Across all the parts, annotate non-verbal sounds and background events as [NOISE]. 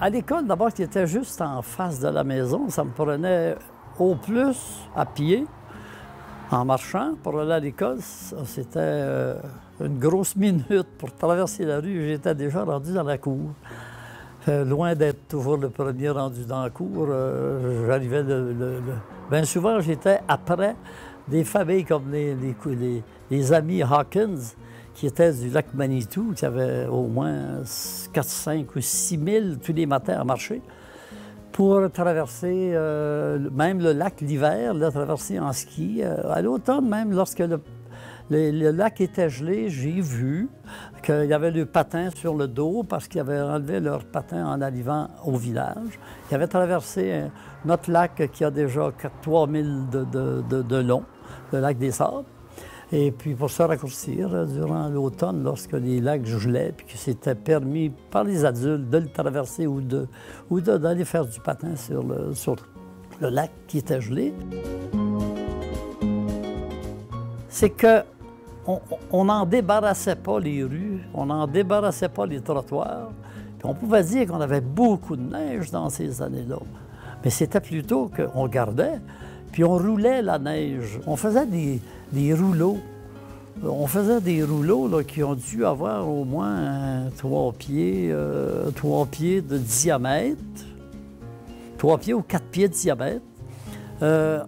à l'école, d'abord, qui était juste en face de la maison, ça me prenait au plus à pied, en marchant, pour aller à l'école. C'était euh, une grosse [LAUGHS] minute pour traverser la rue. J'étais déjà rendu dans la cour. Euh, loin d'être toujours le premier rendu dans la cour, euh, j'arrivais le, Bien souvent, j'étais après des familles comme les, les, amis Hawkins, qui étaient du lac Manitou, qui avaient au moins 4, 5 ou 6 000 tous les matins à marcher pour traverser euh, même le lac l'hiver, traverser en ski. à l'automne, même lorsque le lac était gelé, j'ai vu qu'il y avait le patin sur le dos parce qu'ils avaient enlevé leur patin en arrivant au village. Ils avaient traversé notre lac qui a déjà 3000 de, de, de, long, le lac des Sables. Et puis pour se raccourcir, durant l'automne, lorsque les lacs gelaient, puis que c'était permis par les adultes de le traverser ou d'aller faire du patin sur le, sur le lac qui était gelé, c'est que on n'en débarrassait pas les rues, on n'en débarrassait pas les trottoirs. on pouvait dire qu'on avait beaucoup de neige dans ces années-là. Mais c'était plutôt qu'on gardait, puis on roulait la neige. On faisait des, rouleaux. On faisait des rouleaux qui ont dû avoir au moins trois pieds, euh, pieds de diamètre, trois pieds ou quatre pieds de diamètre. Euh,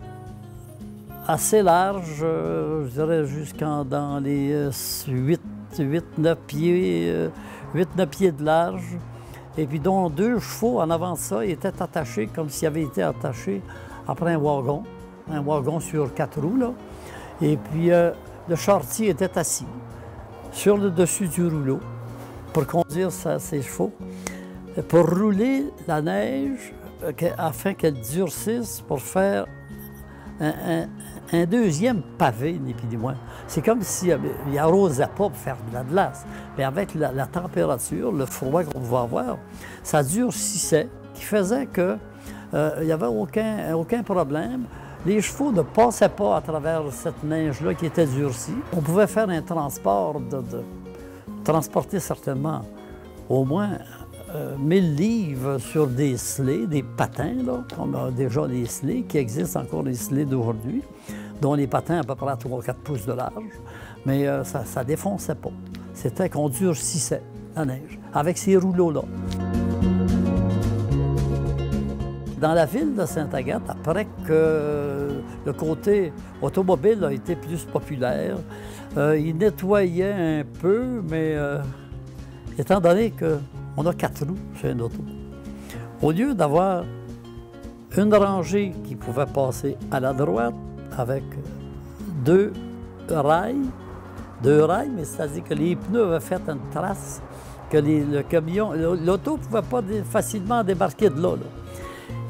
assez large, euh, je dirais jusqu'en dans les 8, 8, 9 pieds, 8, euh, 9 pieds de large. Et puis dont deux chevaux en avant de ça étaient attachés comme s'ils avaient été attachés après un wagon, un wagon sur quatre roues. Là. Et puis euh, le chartier était assis sur le dessus du rouleau pour conduire ses chevaux, pour rouler la neige afin qu'elle durcisse pour faire un, deuxième pavé, ni plus moins. C'est comme s'il n'arrosait pas pour faire de la glace. Mais avec la, température, le froid qu'on va avoir, ça durcissait, qui faisait qu'il euh, n'y avait aucun problème. Les chevaux ne passaient pas à travers cette neige-là qui était durcie. On pouvait faire un transport, de, transporter certainement au moins 1000 euh, livres sur des sleds, des patins, comme déjà les sleds, qui existent encore les sleds d'aujourd'hui, dont les patins à peu près à 3-4 pouces de large, mais euh, ça ne défonçait pas. C'était qu'on durcissait la neige, avec ces rouleaux-là. Dans la ville de Sainte-Agathe, après que le côté automobile a été plus populaire, euh, il nettoyait un peu, mais étant donné que on a quatre roues sur un auto. Au lieu d'avoir une rangée qui pouvait passer à la droite avec deux rails, deux rails, mais c'est-à-dire que les pneus avaient fait une trace, que le camion, l'auto ne pouvait pas facilement débarquer de là,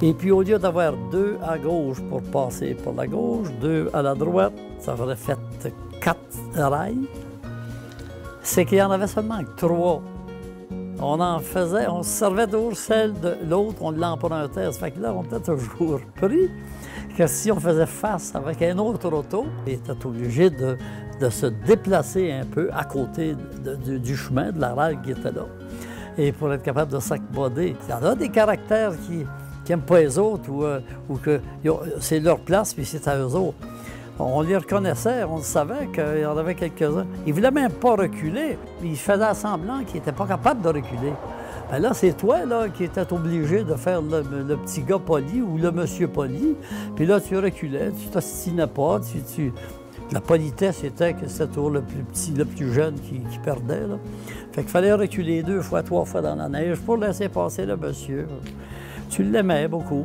Et puis au lieu d'avoir deux à gauche pour passer pour la gauche, deux à la droite, ça aurait fait quatre rails. C'est qu'il y en avait seulement trois on en faisait, on se servait toujours celle de l'autre, on l'empruntait. Ça fait que là, on était toujours pris que si on faisait face avec un autre auto, il était obligé de, se déplacer un peu à côté du, chemin, de la rail qui était là. Et pour être capable de s'accommoder. Il y en a des caractères qui n'aiment pas les autres ou, euh, que c'est leur place, puis c'est à eux autres. On les reconnaissait, on savait qu'il y en avait quelques-uns. Ils ne voulaient même pas reculer. Ils faisaient semblant qu'ils n'étaient pas capables de reculer. Bien là, c'est toi là, qui étais obligé de faire le, petit gars poli ou le monsieur poli. Puis là, tu reculais, tu t'ostinais pas. La politesse était que c'était toujours le plus petit, le plus jeune qui, perdait. Là. Fait qu'il fallait reculer deux fois, trois fois dans la neige pour laisser passer le monsieur. Tu l'aimais beaucoup.